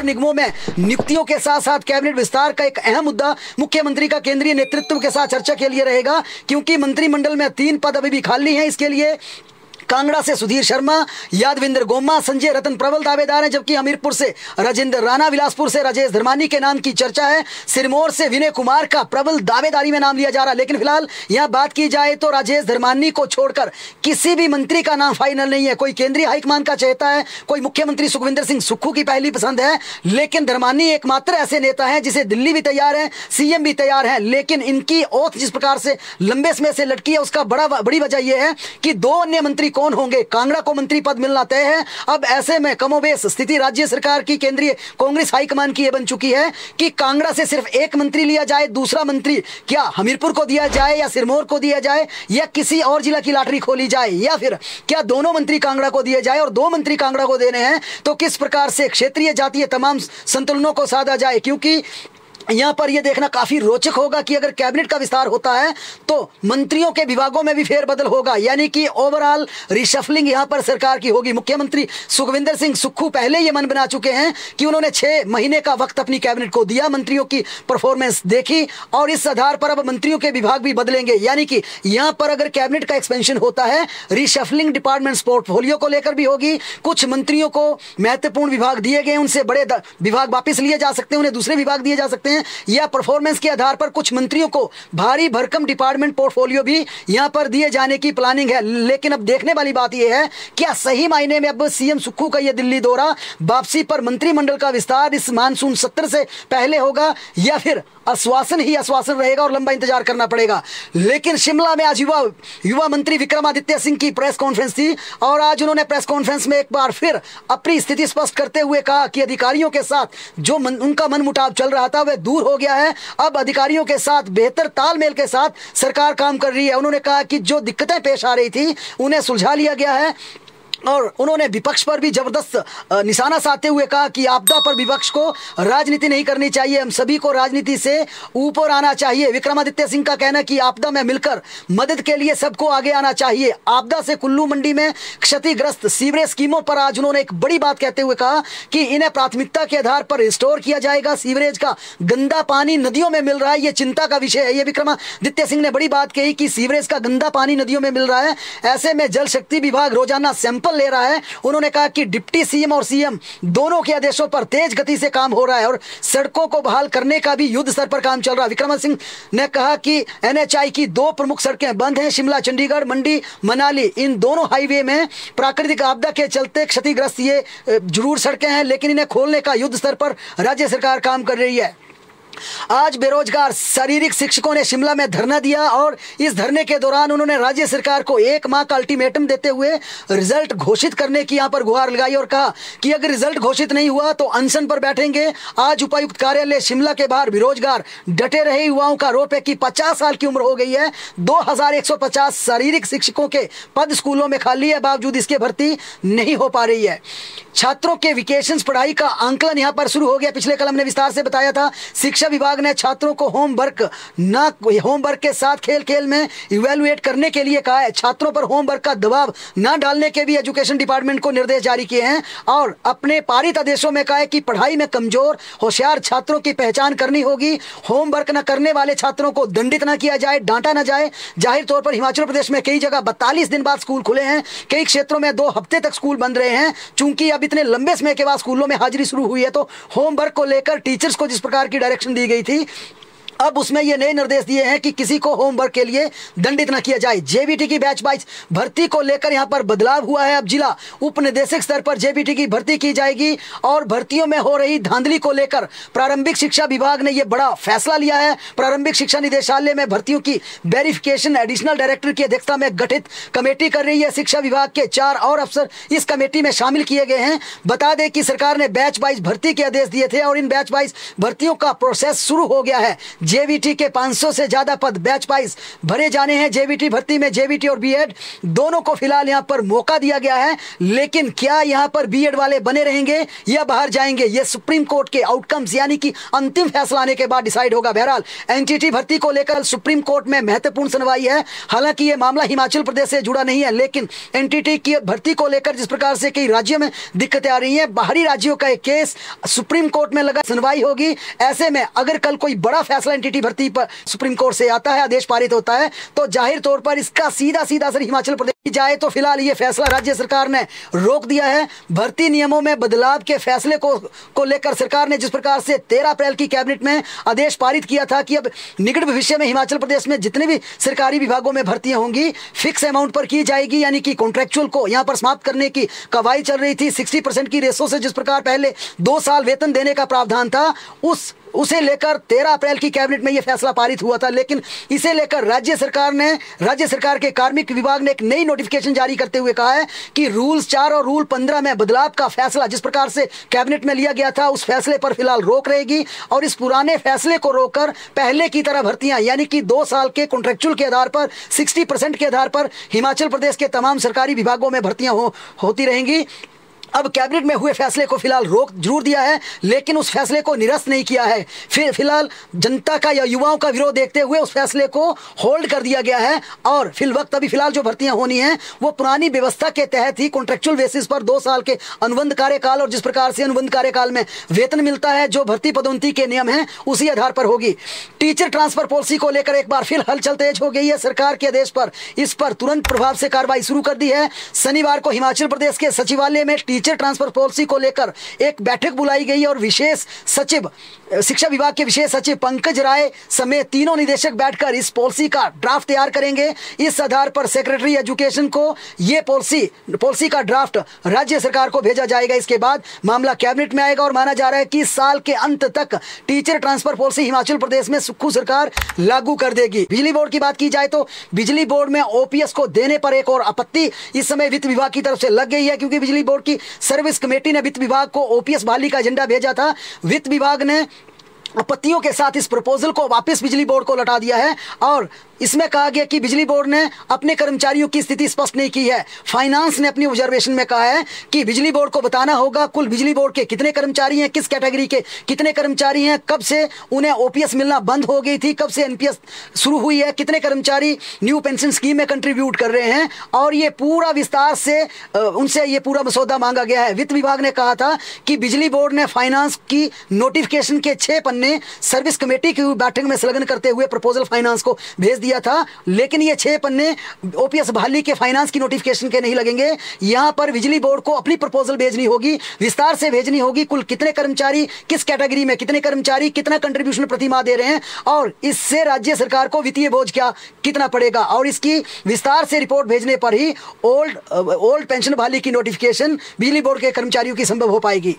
और निगमों में नियुक्तियों के साथ साथ कैबिनेट विस्तार का एक अहम मुद्दा मुख्यमंत्री का केंद्रीय नेतृत्व के साथ चर्चा के लिए रहेगा, क्योंकि मंत्रिमंडल में तीन पद अभी भी खाली हैं। इसके लिए कांगड़ा से सुधीर शर्मा, यादविंदर गोमा संजय रतन प्रबल दावेदार हैं, जबकि हमीरपुर से राजेंद्र राणा, बिलासपुर से राजेश धर्मानी के नाम की चर्चा है। सिरमौर से विनय कुमार का प्रबल दावेदारी में नाम लिया जा रहा है। लेकिन फ़िलहाल यहाँ बात की जाए तो राजेश धर्मानी को छोड़कर किसी भी मंत्री का नाम फाइनल नहीं है। कोई केंद्रीय हाईकमान का चेहता है, कोई मुख्यमंत्री सुखविंदर सिंह सुक्खू की पहली पसंद है, लेकिन धर्मानी एकमात्र ऐसे नेता है जिसे दिल्ली भी तैयार है, सीएम भी तैयार है, लेकिन इनकी ओथ जिस प्रकार से लंबे समय से लटकी है, उसका बड़ा, बड़ी वजह यह है कि दो अन्य मंत्री कौन होंगे? कांगड़ा को मंत्री पद मिलना तय है। अब ऐसे में कमोबेश स्थिति राज्य सरकार की केंद्रीय कांग्रेस हाईकमान की यह बन चुकी है कि कांगड़ा से सिर्फ़ एक मंत्री लिया जाए, दूसरा मंत्री क्या हमीरपुर को दिया जाए या सिरमौर को दिया जाए या किसी और जिला की लॉटरी खोली जाए या फिर क्या दोनों मंत्री कांगड़ा को दिए जाए और दो मंत्री कांगड़ा को देने हैं? तो किस प्रकार से क्षेत्रीय जातीय तमाम संतुलनों को साधा जाए? क्योंकि यहाँ पर यह देखना काफ़ी रोचक होगा कि अगर कैबिनेट का विस्तार होता है तो मंत्रियों के विभागों में भी फेरबदल होगा। यानी कि ओवरऑल रिशफलिंग यहाँ पर सरकार की होगी। मुख्यमंत्री सुखविंदर सिंह सुक्खू पहले ये मन बना चुके हैं कि उन्होंने छह महीने का वक्त अपनी कैबिनेट को दिया, मंत्रियों की परफॉर्मेंस देखी और इस आधार पर अब मंत्रियों के विभाग भी बदलेंगे। यानी कि यहाँ पर अगर कैबिनेट का एक्सपेंशन होता है रिशफलिंग डिपार्टमेंट पोर्टफोलियो को लेकर भी होगी। कुछ मंत्रियों को महत्वपूर्ण विभाग दिए गए उनसे बड़े विभाग वापिस लिए जा सकते हैं, उन्हें दूसरे विभाग दिए जा सकते हैं। हैं या परफॉर्मेंस के आधार पर कुछ मंत्रियों को भारी भरकम डिपार्टमेंट पोर्टफोलियो भी यहाँ पर दिए जाने की प्लानिंग है। लेकिन अब देखने वाली बात यह है क्या सही मायने में अब सीएम सुक्खू का यह दिल्ली दौरा वापसी पर मंत्रिमंडल का विस्तार इस मानसून सत्र से पहले होगा या फिर आश्वासन ही आश्वासन रहेगा और लंबा इंतज़ार करना पड़ेगा? लेकिन शिमला में आज युवा युवा मंत्री विक्रमादित्य सिंह की प्रेस कॉन्फ्रेंस थी और आज उन्होंने प्रेस कॉन्फ्रेंस में एक बार फिर अपनी स्थिति स्पष्ट करते हुए कहा कि अधिकारियों के साथ जो मन, उनका मन मुटाव चल रहा था वह दूर हो गया है। अब अधिकारियों के साथ, बेहतर तालमेल के साथ सरकार काम कर रही है। उन्होंने कहा कि जो दिक्कतें पेश आ रही थी, उन्हें सुलझा लिया गया है। और उन्होंने विपक्ष पर भी ज़बरदस्त निशाना साधते हुए कहा कि आपदा पर विपक्ष को राजनीति नहीं करनी चाहिए। हम सभी को राजनीति से ऊपर आना चाहिए। विक्रमादित्य सिंह का कहना कि आपदा में मिलकर मदद के लिए सबको आगे आना चाहिए। आपदा से कुल्लू मंडी में क्षतिग्रस्त सीवरेज स्कीमों पर आज उन्होंने एक बड़ी बात कहते हुए कहा कि इन्हें प्राथमिकता के आधार पर रिस्टोर किया जाएगा। सीवरेज का गंदा पानी नदियों में मिल रहा है। ये चिंता का विषय है। ये विक्रमादित्य सिंह ने बड़ी बात कही कि सीवरेज का गंदा पानी नदियों में मिल रहा है। ऐसे में जल शक्ति विभाग रोज़ाना सैंपल सैंपल ले रहा है। उन्होंने कहा कि डिप्टी सीएम और सीएम दोनों के आदेशों पर तेज गति से काम हो रहा है और सड़कों को बहाल करने का भी युद्ध स्तर पर काम चल रहा है। विक्रम सिंह ने कहा कि एनएचआई की दो प्रमुख सड़कें बंद हैं, शिमला, चंडीगढ़, मंडी, मनाली। इन दोनों हाईवे में प्राकृतिक आपदा के चलते क्षतिग्रस्त ये ज़रूर सड़कें हैं, लेकिन इन्हें खोलने का युद्ध स्तर पर राज्य सरकार काम कर रही है। आज बेरोजगार शारीरिक शिक्षकों ने शिमला में धरना दिया और इस धरने के दौरान उन्होंने राज्य सरकार को एक माह का अल्टीमेटम देते हुए रिज़ल्ट घोषित करने की यहाँ पर गुहार लगाई और कहा कि अगर रिज़ल्ट घोषित नहीं हुआ तो अनशन पर बैठेंगे। आज उपायुक्त कार्यालय शिमला के बाहर बेरोजगार, डटे रहे युवाओं का आरोप है कि पचास साल की उम्र हो गई है। दो हज़ार एक सौ पचास शारीरिक शिक्षकों के पद स्कूलों में खाली है। बावजूद इसके भर्ती नहीं हो पा रही है। छात्रों के वेकेशन पढ़ाई का आंकलन यहाँ पर शुरू हो गया। पिछले कल हमने विस्तार से बताया था शिक्षा विभाग ने छात्रों को होमवर्क न होमवर्क के साथ खेल खेल में इवेलुएट करने के लिए कहा है। छात्रों पर होमवर्क का दबाव न डालने के भी एजुकेशन डिपार्टमेंट को निर्देश जारी किए हैं और अपने पारित आदेशों में कहा है कि पढ़ाई में कमज़ोर, होशियार छात्रों की पहचान करनी होगी। होमवर्क न करने वाले छात्रों को दंडित न किया जाए, डांटा न जाए। ज़ाहिर तौर पर हिमाचल प्रदेश में कई जगह बतालीस दिन बाद स्कूल खुले हैं। कई क्षेत्रों में दो हफ़्ते तक स्कूल बंद रहे हैं। चूँकि अब इतने लंबे समय के बाद स्कूलों में हाजिरी शुरू हुई है तो होमवर्क को लेकर टीचर्स को जिस प्रकार की डायरेक्शन दी गई थी। अब उसमें ये नए निर्देश दिए हैं कि किसी को होमवर्क के लिए दंडित न किया जाए। जेबीटी की बैच बाइज भर्ती को लेकर यहाँ पर बदलाव हुआ है। अब जिला उप निदेशक स्तर पर जेबीटी की भर्ती की जाएगी और भर्तियों में हो रही धांधली को लेकर प्रारंभिक शिक्षा विभाग ने यह बड़ा फैसला लिया है। प्रारंभिक शिक्षा निदेशालय में भर्तियों की वेरिफिकेशन एडिशनल डायरेक्टर की अध्यक्षता में गठित कमेटी कर रही है। शिक्षा विभाग के चार और अफसर इस कमेटी में शामिल किए गए हैं। बता दें कि सरकार ने बैच बाइज भर्ती के आदेश दिए थे और इन बैच बाइज भर्तियों का प्रोसेस शुरू हो गया है। जेवीटी के 500 से ज़्यादा पद बैच वाइज भरे जाने हैं। जेवीटी भर्ती में जेवीटी और बीएड दोनों को फ़िलहाल यहाँ पर मौका दिया गया है, लेकिन क्या यहाँ पर बीएड वाले बने रहेंगे या बाहर जाएँगे, ये सुप्रीम कोर्ट के आउटकम्स यानी कि अंतिम फैसला आने के बाद डिसाइड होगा। बहरहाल, एनटीटी भर्ती को लेकर सुप्रीम कोर्ट में महत्वपूर्ण सुनवाई है। हालाँकि यह मामला हिमाचल प्रदेश से जुड़ा नहीं है, लेकिन एनटीटी की भर्ती को लेकर जिस प्रकार से कई राज्यों में दिक्कतें आ रही हैं, बाहरी राज्यों का एक केस सुप्रीम कोर्ट में लगा सुनवाई होगी। ऐसे में अगर कल कोई बड़ा फैसला एनटीटी भर्ती पर सुप्रीम कोर्ट से आता है, आदेश पारित होता है। तो ज़ाहिर तौर पर इसका सीधा सीधा असर हिमाचल प्रदेश जाए तो फ़िलहाल ये फैसला राज्य सरकार ने रोक दिया है। भर्ती नियमों में बदलाव के फैसले को को लेकर सरकार ने जिस प्रकार से 13 अप्रैल की कैबिनेट में आदेश पारित किया था कि अब निकट भविष्य में हिमाचल प्रदेश में जितने भी सरकारी विभागों में भर्तियाँ होंगी, फिक्स अमाउंट पर की जाएगी, यानी कि कॉन्ट्रेक्चुअल को यहाँ पर समाप्त करने की कवाई चल रही थी। सिक्सटी की रेसो से जिस प्रकार पहले दो साल वेतन देने का प्रावधान था, उस उसे लेकर 13 अप्रैल की कैबिनेट में यह फैसला पारित हुआ था लेकिन इसे लेकर राज्य सरकार ने राज्य सरकार के कार्मिक विभाग ने एक नई नोटिफिकेशन जारी करते हुए कहा है कि रूल्स चार और रूल पंद्रह में बदलाव का फैसला जिस प्रकार से कैबिनेट में लिया गया था उस फैसले पर फ़िलहाल रोक रहेगी और इस पुराने फैसले को रोककर पहले की तरह भर्तियाँ यानी कि दो साल के कॉन्ट्रेक्चुअल के आधार पर सिक्सटी के आधार पर हिमाचल प्रदेश के तमाम सरकारी विभागों में भर्तियाँ हो, होती रहेंगी। अब कैबिनेट में हुए फैसले को फ़िलहाल रोक ज़रूर दिया है, लेकिन उस फैसले को निरस्त नहीं किया है। फिर फ़िलहाल जनता का या युवाओं का विरोध देखते हुए उस फैसले को होल्ड कर दिया गया है, और फिल वक्त अभी फ़िलहाल जो भर्तियाँ होनी है, वो पुरानी व्यवस्था के तहत ही कॉन्ट्रेक्चुअल बेसिस पर दो साल के अनुबंध कार्यकाल और जिस प्रकार से अनुबंध कार्यकाल में वेतन मिलता है, जो भर्ती पदोन्नति के नियम है, उसी आधार पर होगी। टीचर ट्रांसफ़र पॉलिसी को लेकर एक बार फिर हलचल तेज हो गई है। सरकार के आदेश पर इस पर तुरंत प्रभाव से कार्रवाई शुरू कर दी है। शनिवार को हिमाचल प्रदेश के सचिवालय में टीचर ट्रांसफ़र पॉलिसी को लेकर एक बैठक बुलाई गई और विशेष सचिव, शिक्षा विभाग के विशेष सचिव पंकज राय समेत तीनों निदेशक बैठकर इस पॉलिसी का ड्राफ्ट तैयार करेंगे। इस आधार पर सेक्रेटरी एजुकेशन को ये पॉलिसी पॉलिसी का ड्राफ्ट राज्य सरकार को भेजा जाएगा। इसके बाद मामला कैबिनेट में आएगा और माना जा रहा है कि साल के अंत तक teacher transfer policy Himachal Pradesh में सुखू सरकार लागू कर देगी। बिजली बोर्ड की बात की जाए तो बिजली बोर्ड में ओपीएस को देने पर एक और आपत्ति इस समय वित्त विभाग की तरफ़ से लग गई है, क्योंकि बिजली बोर्ड की सर्विस कमेटी ने वित्त विभाग को ओपीएस बहाली का एजेंडा भेजा था। वित्त विभाग ने आपत्तियों के साथ इस प्रपोजल को वापस बिजली बोर्ड को लौटा दिया है और इसमें कहा गया कि बिजली बोर्ड ने अपने कर्मचारियों की स्थिति स्पष्ट नहीं की है। फाइनेंस ने अपनी ऑब्जर्वेशन में कहा है कि बिजली बोर्ड को बताना होगा कुल बिजली बोर्ड के कितने कर्मचारी हैं, किस कैटेगरी के कितने कर्मचारी हैं, कब से उन्हें ओपीएस मिलना बंद हो गई थी, कब से एनपीएस शुरू हुई है, कितने कर्मचारी न्यू पेंशन स्कीम में कंट्रीब्यूट कर रहे हैं और ये पूरा विस्तार से उनसे ये पूरा मसौदा मांगा गया है। वित्त विभाग ने कहा था कि बिजली बोर्ड ने फाइनेंस की नोटिफिकेशन के छह पन्ने सर्विस कमेटी की बैठक में संलग्न करते हुए प्रपोजल फाइनेंस को भेज दिया था, लेकिन ये छह पन्ने ओपीएस बहाली के फाइनेंस की नोटिफिकेशन के नहीं लगेंगे। यहाँ पर बिजली बोर्ड को अपनी प्रपोजल भेजनी होगी, विस्तार से भेजनी होगी, कुल कितने कर्मचारी, किस कैटेगरी में कितने कर्मचारी, कितना कंट्रीब्यूशन प्रति माह दे रहे हैं, और इससे राज्य सरकार को वित्तीय बोझ क्या, कितना पड़ेगा? और इसकी विस्तार से रिपोर्ट भेजने पर ही ओल्ड ओल्ड पेंशन बहाली की नोटिफिकेशन बिजली बोर्ड के कर्मचारियों की संभव हो पाएगी।